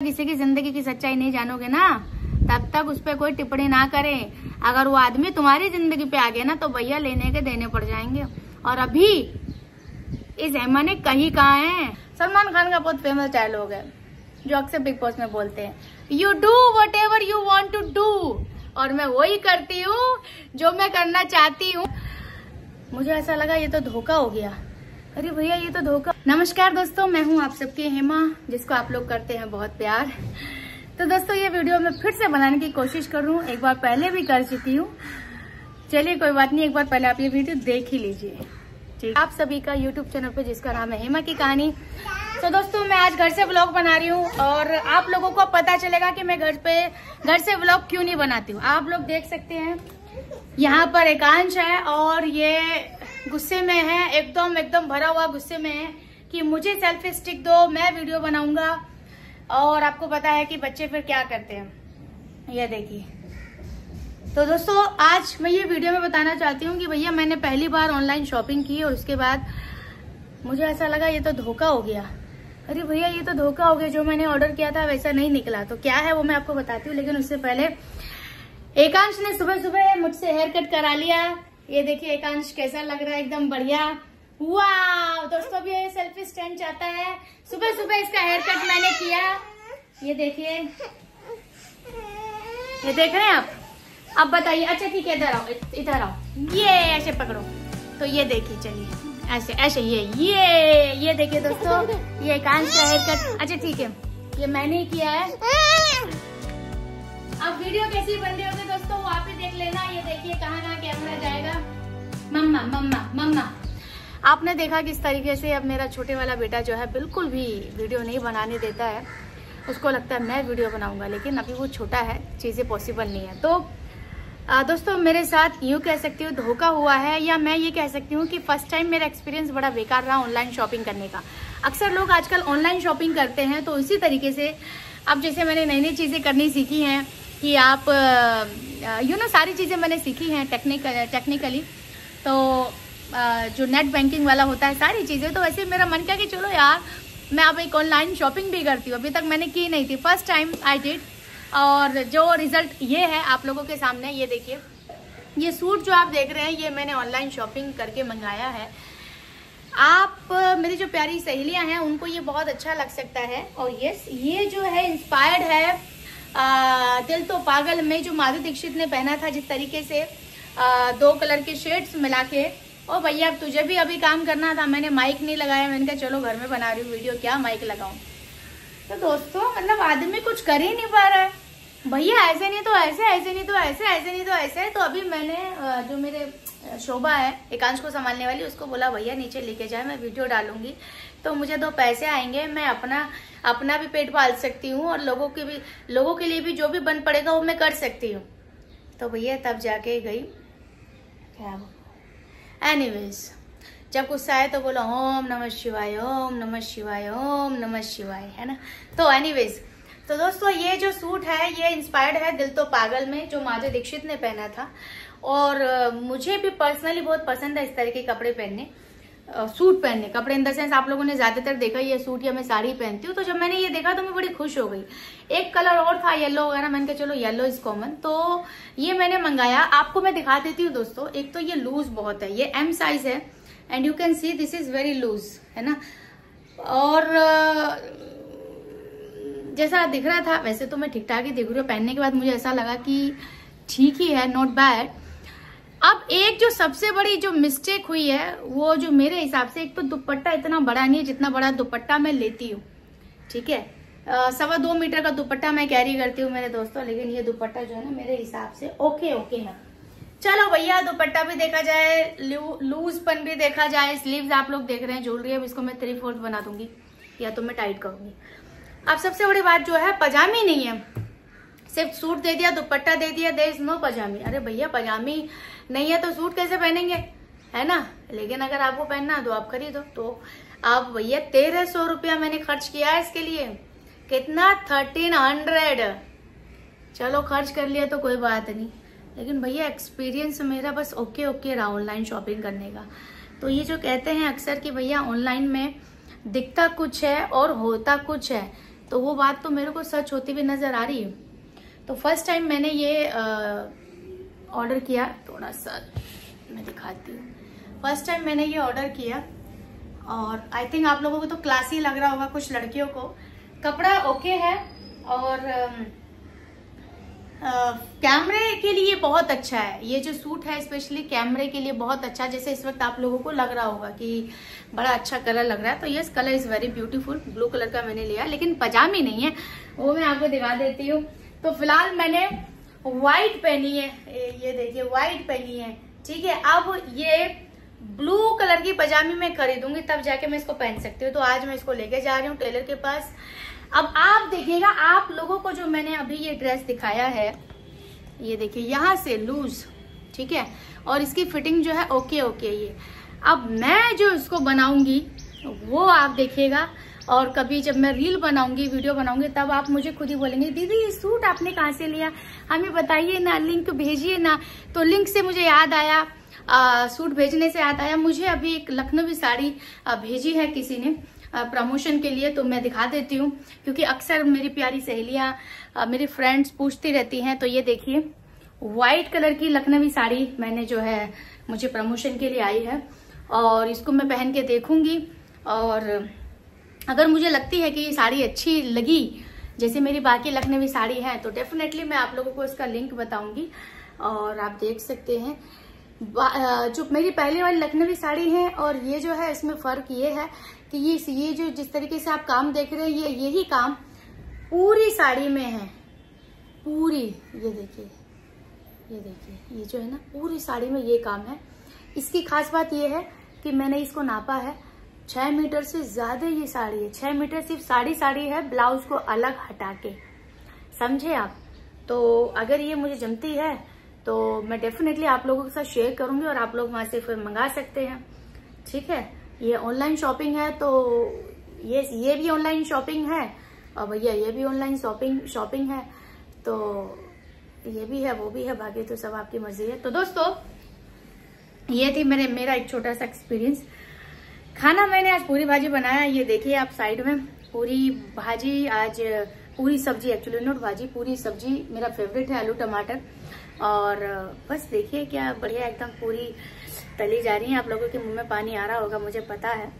किसी की ज़िंदगी की सच्चाई नहीं जानोगे ना, तब तक उस पर कोई टिप्पणी ना करें। अगर वो आदमी तुम्हारी ज़िंदगी पे आ गया ना तो भैया लेने के देने पड़ जाएँगे। और अभी, इस हेमा ने कहीं कहा है? सलमान खान का बहुत फ़ेमस डायलॉग है, जो अक्सर बिग बॉस में बोलते हैं। You do whatever you want to do और मैं वही करती हूँ, जो मैं करना चाहती हूँ। मुझे ऐसा लगा, ये तो धोखा हो गया। अरे भैया, ये तो धोखा नमस्कार दोस्तों, मैं हूँ आप सबकी हेमा, जिसको आप लोग करते हैं बहुत प्यार। तो दोस्तों, ये वीडियो मैं फिर से बनाने की कोशिश कर रहा हूँ, एक बार पहले भी कर चुकी हूँ। चलिए, कोई बात नहीं, एक बार पहले आप ये वीडियो देख ही लीजिए। ठीक, आप सभी का यूट्यूब चैनल पे, जिसका नाम है हेमा की कहानी। तो दोस्तों, मैं आज घर से ब्लॉग बना रही हूँ, और आप लोगों को पता चलेगा कि मैं घर पे, घर से ब्लॉग क्यों नहीं बनाती हूँ। आप लोग देख सकते हैं, यहाँ पर एकांश है, और ये गुस्से में है, एकदम एकदम भरा हुआ गुस्से में है। कि मुझे सेल्फी स्टिक दो, मैं वीडियो बनाऊँगा। और आपको पता है कि बच्चे फिर क्या करते हैं। ये देखिए। तो दोस्तों, आज मैं ये वीडियो में बताना चाहती हूँ कि भैया, मैंने पहली बार ऑनलाइन शॉपिंग की और उसके बाद मुझे ऐसा लगा ये तो धोखा हो गया। अरे भैया, ये तो धोखा हो गया। जो मैंने ऑर्डर किया था, वैसा नहीं निकला। तो क्या है वो मैं आपको बताती हूँ, लेकिन उससे पहले एकांश ने सुबह सुबह मुझसे हेयर कट करा लिया। ये देखिए, एकांश कैसा लग रहा है? एकदम बढ़िया। वाह, दोस्तों भी ये सेल्फी स्टैंड चाहता है। सुबह सुबह इसका हेयर कट मैंने किया। ये देखिए। ये देख रहे हैं आप? अब बताइए। अच्छा ठीक है, इधर आओ इधर आओ। ये ऐसे पकड़ो। तो ये देखिए, चलिए। ऐसे ऐसे, ये ये ये देखिए दोस्तों। ये एकांश का हेयर कट अच्छा ठीक है। ये मैंने ही किया है। अब वीडियो कैसी बन रही होगी दोस्तों, वो आप ही देख लेना। ये देखिए, कहाँ कहाँ कैमरा जाएगा। मम्मा मम्मा मम्मा। आपने देखा किस तरीके से अब मेरा छोटे वाला बेटा जो है बिल्कुल भी वीडियो नहीं बनाने देता है। उसको लगता है मैं वीडियो बनाऊँगा, लेकिन अभी वो छोटा है, चीज़ें पॉसिबल नहीं है। तो दोस्तों, मेरे साथ यूँ कह सकती हूँ, धोखा हुआ है, या मैं ये कह सकती हूँ कि फ़र्स्ट टाइम मेरा एक्सपीरियंस बड़ा बेकार रहा ऑनलाइन शॉपिंग करने का। अक्सर लोग आजकल ऑनलाइन शॉपिंग करते हैं तो इसी तरीके से अब जैसे मैंने नई नई चीज़ें करनी सीखी हैं कि आप यू नो सारी चीज़ें मैंने सीखी हैं टेक्निकल टेक्निकली तो जो नेट बैंकिंग वाला होता है सारी चीज़ें तो वैसे मेरा मन किया कि चलो यार मैं अब एक ऑनलाइन शॉपिंग भी करती हूँ। अभी तक मैंने की नहीं थी। फ़र्स्ट टाइम आई डिड और जो रिज़ल्ट ये है आप लोगों के सामने ये देखिए। ये सूट जो आप देख रहे हैं ये मैंने ऑनलाइन शॉपिंग करके मंगाया है। आप मेरी जो प्यारी सहेलियाँ हैं उनको ये बहुत अच्छा लग सकता है। और यस ये जो है इंस्पायर्ड है आ, दिल तो पागल में जो माधुरी दीक्षित ने पहना था जिस तरीके से आ, दो कलर के शेड्स मिला के ओ भैया तुझे भी अभी काम करना था, मैंने माइक नहीं लगाया, मैंने कहा, चलो, घर में बना रही हूँ वीडियो क्या माइक लगाऊँ? तो दोस्तों मतलब आदमी कुछ कर ही नहीं पा रहा है। भैया, ऐसे नहीं तो ऐसे ऐसे नहीं तो ऐसे ऐसे नहीं तो ऐसे। तो अभी मैंने जो मेरे शोभा है, एकांश को संभालने वाली, उसको बोला, भैया, नीचे लेके जाए, मैं वीडियो डालूँगी। तो मुझे दो पैसे आएँगे, मैं अपना अपना भी पेट पाल सकती हूँ और लोगों के भी, लोगों के लिए भी जो भी बन पड़ेगा, वो मैं कर सकती हूँ। तो भैया, तब जाके गई। क्या एनीवेज जब गुस्सा आए तो बोलो, ओम नमः शिवाय, ओम नमः शिवाय, ओम नमः शिवाय, है ना? तो एनीवेज तो दोस्तों, ये जो सूट है, ये इंस्पायर्ड है दिल तो पागल में, जो माधुरी दीक्षित ने पहना था। और मुझे भी पर्सनली बहुत पसंद है इस तरह के कपड़े पहनने। सूट पहनने कपड़े इन द सेंस आप लोगों ने ज़्यादातर देखा ये सूट या मैं साड़ी पहनती हूँ तो जब मैंने ये देखा तो मैं बड़ी खुश हो गई। एक कलर और था येलो वगैरह मैंने कहा चलो येलो इज़ कॉमन तो ये मैंने मंगाया। आपको मैं दिखा देती हूँ दोस्तों, एक तो ये लूज बहुत है, ये एम साइज़ है and you can see this is very loose है ना? और जैसा दिख रहा था, वैसे तो मैं ठीक ठाक ही दिख रही हूँ। पहनने के बाद मुझे ऐसा लगा कि ठीक ही है नॉट बैड अब एक जो सबसे बड़ी जो मिस्टेक हुई है, वो जो मेरे हिसाब से, एक तो दुपट्टा इतना बड़ा नहीं है जितना बड़ा दुपट्टा मैं लेती हूँ। ठीक है? सवा दो मीटर का दुपट्टा मैं कैरी करती हूँ मेरे दोस्तों, लेकिन ये दुपट्टा जो है ना, मेरे हिसाब से ओके ओके है। चलो भैया, दुपट्टा भी देखा जाए लूज पन भी देखा जाए स्लीव्स आप लोग देख रहे हैं ज्वेलरी अब इसको मैं थ्री फोर्थ बना दूँगी, या तो मैं टाइट करूँगी। अब सबसे बड़ी बात जो है, पजामी नहीं है। सिर्फ़ सूट दे दिया, दुपट्टा दे दिया दे इज़ नो पजामी अरे भैया पजामी नहीं है तो सूट कैसे पहनेंगे? है ना? लेकिन अगर आपको पहनना है तो आप खरीदो। तो आप भैया, तेरह सौ रुपया मैंने खर्च किया है इसके लिए। कितना? थर्टीन हंड्रेड चलो, खर्च कर लिया तो कोई बात नहीं। लेकिन भैया एक्सपीरियंस मेरा बस ओके ओके रहा ऑनलाइन शॉपिंग करने का। तो ये जो कहते हैं अक्सर कि भैया ऑनलाइन में दिखता कुछ है और होता कुछ है। तो वो बात तो मेरे को सच होती हुई नज़र आ रही है। तो फ़र्स्ट टाइम मैंने ये ऑर्डर किया। थोड़ा सा मैं दिखाती हूँ। फ़र्स्ट टाइम मैंने ये ऑर्डर किया और आई थिंक आप लोगों को तो क्लासी लग रहा होगा कुछ लड़कियों को। कपड़ा ओके है और कैमरे के लिए बहुत अच्छा है। ये जो सूट है स्पेशली कैमरे के लिए बहुत अच्छा जैसे इस वक्त आप लोगों को लग रहा होगा कि बड़ा अच्छा कलर लग रहा है। तो yes colour is very beautiful blue colour का मैंने लिया, लेकिन पजामी नहीं है। वो मैं आपको दिखा देती हूँ। तो फ़िलहाल मैंने व्हाइट पहनी है ये देखिए व्हाइट पहनी है, ठीक है? अब ये ब्लू कलर की पजामी मैं खरीदूँगी, तब जाके मैं इसको पहन सकती हूँ। तो आज मैं इसको लेके जा रही हूँ टेलर के पास। अब आप देखिएगा, आप लोगों को जो मैंने अभी ये ड्रेस दिखाया है, ये देखिए, यहाँ से लूज ठीक है? और इसकी फिटिंग जो है ओके ओके ये। अब मैं जो इसको बनाऊँगी, वो आप देखिएगा और कभी जब मैं रील बनाऊँगी वीडियो बनाऊँगी तब आप मुझे खुद ही बोलेंगे दीदी ये सूट आपने कहाँ से लिया? हमें बताइए ना लिंक भेजिए ना। तो लिंक से मुझे याद आया आ, सूट भेजने से याद आया मुझे अभी एक लखनवी साड़ी भेजी है किसी ने प्रमोशन के लिए तो मैं दिखा देती हूँ क्योंकि अक्सर मेरी प्यारी सहेलियाँ मेरी फ्रेंड्स पूछती रहती हैं तो ये देखिए व्हाइट कलर की लखनवी साड़ी मैंने जो है मुझे प्रमोशन के लिए आई है और इसको मैं पहन के देखूँगी और अगर मुझे लगती है कि ये साड़ी अच्छी लगी, जैसे मेरी बाकी लखनवी साड़ी है तो डेफिनेटली मैं आप लोगों को इसका लिंक बताऊँगी और आप देख सकते हैं। जो मेरी पहले वाली लखनवी साड़ी है और ये जो है, इसमें फ़र्क ये है कि ये ये जो जिस तरीके से आप काम देख रहे हैं, ये, यही काम पूरी साड़ी में है। पूरी, ये देखिए ये देखिए, ये जो है ना, पूरी साड़ी में ये काम है। इसकी खास बात ये है कि मैंने इसको नापा है। छह मीटर से ज़्यादा ये साड़ी है। छह मीटर सिर्फ़ साड़ी साड़ी है, ब्लाउज को अलग हटा के। समझे आप? तो अगर ये मुझे जमती है तो मैं डेफिनेटली आप लोगों के साथ शेयर करूँगी और आप लोग वहाँ से फिर मंगा सकते हैं। ठीक है? ये ऑनलाइन शॉपिंग है तो ये ये भी ऑनलाइन शॉपिंग है। और भैया, ये भी ऑनलाइन शॉपिंग शॉपिंग है। तो ये भी है, वो भी है, बाकी तो सब आपकी मर्ज़ी है। तो दोस्तों, ये थी मेरे, मेरा एक छोटा सा एक्सपीरियंस खाना मैंने आज पूरी भाजी बनाया, ये देखिए आप साइड में। पूरी भाजी आज, पूरी सब्ज़ी एक्चुअली नोट भाजी, पूरी सब्ज़ी मेरा फेवरेट है, आलू टमाटर। और, बस देखिए क्या बढ़िया एकदम पूरी तली जा रही है। आप लोगों के मुँह में पानी आ रहा होगा, मुझे पता है।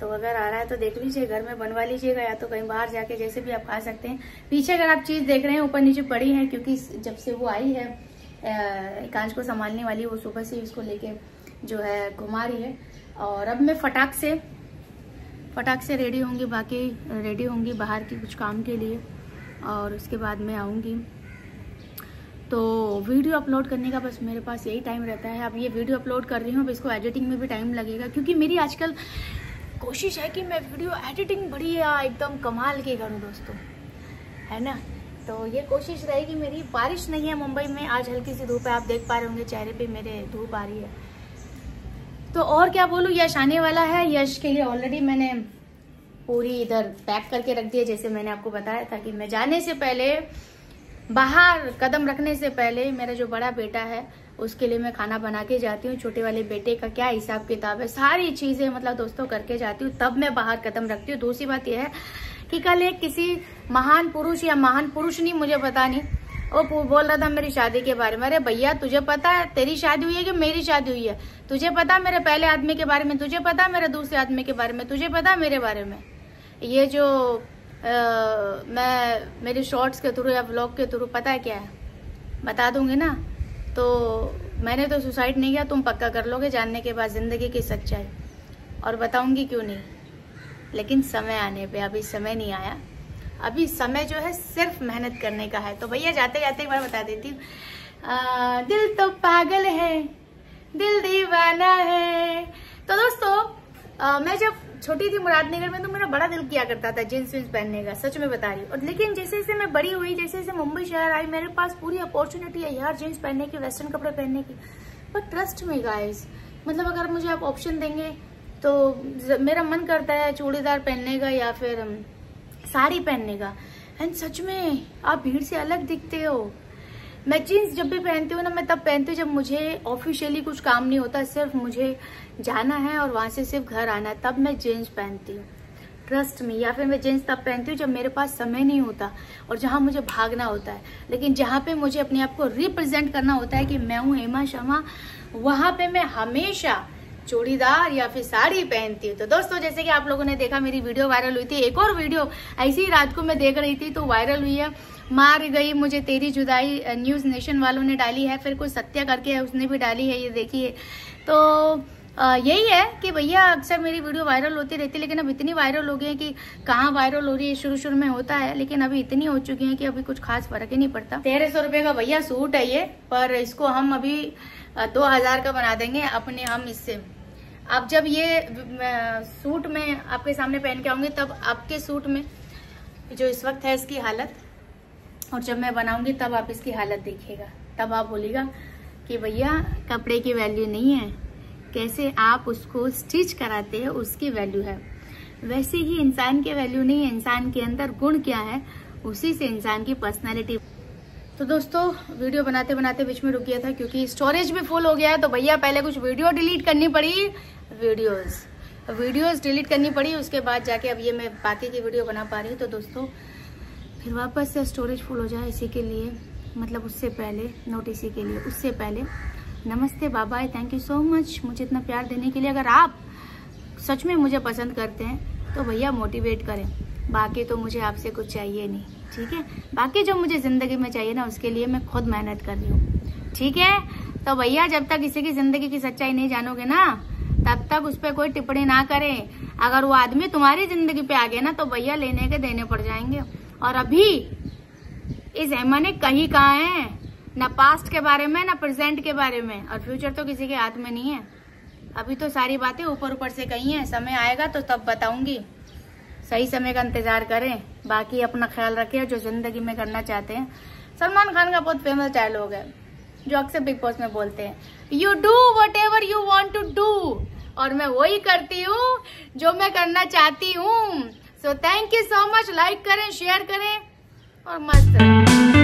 तो अगर आ रहा है तो देख लीजिए, घर में बनवा लीजिएगा या तो कहीं बाहर जाके जैसे भी आप खा सकते हैं। पीछे अगर आप चीज़ देख रहे हैं, ऊपर नीचे पड़ी है, क्योंकि जब से वो आई है कांच को संभालने वाली, वो सुबह से उसको लेके जो है घुमा रही है। और अब मैं फटाक से फटाक से रेडी होंगी, बाकी रेडी होंगी बाहर की कुछ काम के लिए। और उसके बाद मैं आऊँगी। तो वीडियो अपलोड करने का बस मेरे पास यही टाइम रहता है। अब ये वीडियो अपलोड कर रही हूँ, अब इसको एडिटिंग में भी टाइम लगेगा। क्योंकि मेरी आजकल कोशिश है कि मैं वीडियो एडिटिंग बढ़िया एकदम कमाल की करूँ दोस्तों। है ना? तो ये कोशिश रहेगी मेरी। बारिश नहीं है मुंबई में। आज हल्की सी धूप है। आप देख पा रहे होंगे, चेहरे पे मेरे धूप आ रही है। तो और क्या बोलूँ, यश आने वाला है। यश के लिए ऑलरेडी मैंने पूरी इधर पैक करके रख दिया, जैसे मैंने आपको बताया था कि मैं जाने से पहले, बाहर कदम रखने से पहले मेरा जो बड़ा बेटा है, उसके लिए मैं खाना बना के जाती हूँ। छोटे वाले बेटे का क्या हिसाब किताब है? सारी चीज़ें मतलब दोस्तों करके जाती हूँ। तब मैं बाहर कदम रखती हूँ। दूसरी बात यह है कि कल एक किसी महान पुरुष या महान पुरुष नहीं, मुझे पता नहीं। वो बोल रहा था मेरी शादी के बारे में अरे भैया तुझे पता है तेरी शादी हुई है कि मेरी शादी हुई है? तुझे पता मेरे पहले आदमी के बारे में तुझे पता मेरे दूसरे आदमी के बारे में तुझे पता मेरे बारे में? ये जो आ, मैं मेरे शॉर्ट्स के थ्रू या ब्लॉग के थ्रू पता है क्या है? बता दूँगी ना? तो मैंने तो सुसाइड नहीं किया तुम पक्का कर लोगे जानने के बाद ज़िंदगी की सच्चाई। और बताऊँगी क्यों नहीं? लेकिन समय आने पे अभी समय नहीं आया। अभी समय जो है सिर्फ़ मेहनत करने का है। तो भैया जाते जाते एक बार बता देती हूँ। दिल तो पागल है दिल दीवाना है। तो दोस्तों आ, मैं जब छोटी थी मुरादनगर में तो मेरा बड़ा दिल किया करता था जींस वींस पहनने का सच में बता रही हूँ। और लेकिन जैसे जैसे मैं बड़ी हुई जैसे जैसे मुंबई शहर आई मेरे पास पूरी अपॉर्चुनिटी है यार जींस पहनने की वेस्टर्न कपड़े पहनने की। बट ट्रस्ट में गाइस मतलब अगर मुझे आप ऑप्शन देंगे तो मेरा मन करता है चूड़ीदार पहनने का या फिर साड़ी पहनने का। एंड सच में, आप भीड़ से अलग दिखते हो। मैं जीन्स जब भी पहनती हूँ ना, मैं तब पहनती हूँ जब मुझे ऑफिशियली कुछ काम नहीं होता, सिर्फ़ मुझे जाना है और वहाँ से सिर्फ़ घर आना है, तब मैं जीन्स पहनती हूँ। ट्रस्ट में या फिर मैं जीन्स तब पहनती हूँ जब मेरे पास समय नहीं होता और जहाँ मुझे भागना होता है। लेकिन जहाँ पे मुझे अपने आप को रिप्रेजेंट करना होता है कि मैं हूँ हेमा शर्मा, वहाँ पे मैं हमेशा चूड़ीदार या फिर साड़ी पहनती हूँ। तो दोस्तों, जैसे कि आप लोगों ने देखा, मेरी वीडियो वायरल हुई थी। एक और वीडियो, ऐसी ही रात को मैं देख रही थी तो वायरल हुई है। मार गई मुझे तेरी जुदाई, न्यूज़ नेशन वालों ने डाली है, फिर कुछ सत्या करके उसने भी डाली है, ये देखिए। तो आ, यही है कि भैया अक्सर मेरी वीडियो वायरल होती रहती है लेकिन अब इतनी वायरल हो गई है कि कहाँ वायरल हो रही है शुरू शुरू में होता है लेकिन अभी इतनी हो चुकी है कि अभी कुछ खास फ़र्क ही नहीं पड़ता। तेरह सौ रुपए का भैया सूट है ये पर इसको हम अभी दो हज़ार का बना देंगे अपने हम इससे। अब जब ये सूट में आपके सामने पहन के आऊँगी तब आपके सूट में जो इस वक्त है इसकी हालत और जब मैं बनाऊँगी तब आप इसकी हालत देखिएगा। तब आप बोलेगा कि भैया कपड़े की वैल्यू नहीं है। कैसे आप उसको स्टिच कराते हैं, उसकी वैल्यू है। वैसे ही इंसान की वैल्यू नहीं है इंसान के अंदर गुण क्या है, उसी से इंसान की पर्सनैलिटी तो दोस्तों वीडियो बनाते बनाते बीच में रुक गया था, क्योंकि स्टोरेज भी फुल हो गया है तो भैया पहले कुछ वीडियो डिलीट करनी पड़ी वीडियोस वीडियोस डिलीट करनी पड़ी, उसके बाद जाके अब ये मैं बाकी की वीडियो बना पा रही हूँ। तो दोस्तों, फिर वापस से स्टोरेज फुल हो जाए इसी के लिए मतलब उससे पहले नोट इसी के लिए, उससे पहले। नमस्ते बाबा थैंक यू सो मच मुझे इतना प्यार देने के लिए अगर आप सच में मुझे पसंद करते हैं तो भैया मोटिवेट करें। बाकी तो मुझे आपसे कुछ चाहिए नहीं, ठीक है? बाकी जो मुझे ज़िंदगी में चाहिए ना, उसके लिए मैं खुद मेहनत कर रही हूँ। ठीक है? तो भैया, जब तक किसी की ज़िंदगी की सच्चाई नहीं जानोगे ना, तब तक उस पर कोई टिप्पणी ना करें। अगर वो आदमी तुम्हारी ज़िंदगी पे आ गया ना तो भैया लेने के देने पड़ जाएँगे। और अभी, इस हेमा ने कहीं कहा है? ना पास्ट के बारे में, ना प्रेजेंट के बारे में। और फ्यूचर तो किसी के हाथ में नहीं है। अभी तो सारी बातें ऊपर ऊपर से कही है। समय आएगा तो तब बताऊँगी। सही समय का इंतज़ार करें। बाकी अपना ख्याल रखें जो ज़िंदगी में करना चाहते हैं। सलमान खान का बहुत फ़ेमस डायलॉग है, जो अक्सर बिग बॉस में बोलते हैं you do whatever you want to do और मैं वही करती हूँ जो मैं करना चाहती हूँ। So thank you so much like करें शेयर करें और मस्त